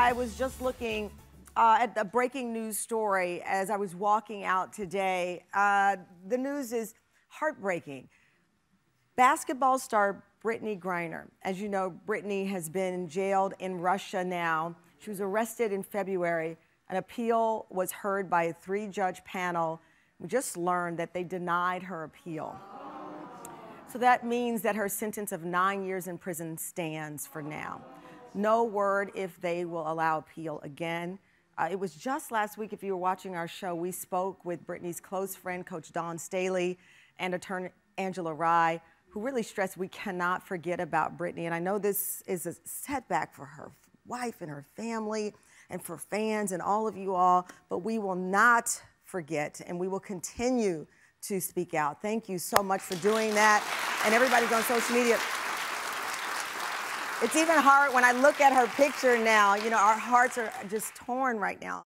I was just looking uh, at the breaking news story as I was walking out today. Uh, the news is heartbreaking. Basketball star Brittney Griner. As you know, Brittney has been jailed in Russia now. She was arrested in February. An appeal was heard by a three judge panel. We just learned that they denied her appeal. So that means that her sentence of nine years in prison stands for now. No word if they will allow appeal again. Uh, it was just last week, if you were watching our show, we spoke with Brittney's close friend, Coach Dawn Staley, and attorney Angela Rye, who really stressed we cannot forget about Brittany. And I know this is a setback for her wife and her family and for fans and all of you all, but we will not forget and we will continue to speak out. Thank you so much for doing that. And everybody's on social media. It's even hard when I look at her picture now. You know, our hearts are just torn right now.